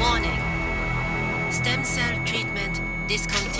Warning. Stem cell treatment discontinued.